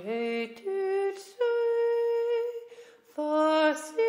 Hated sei, for.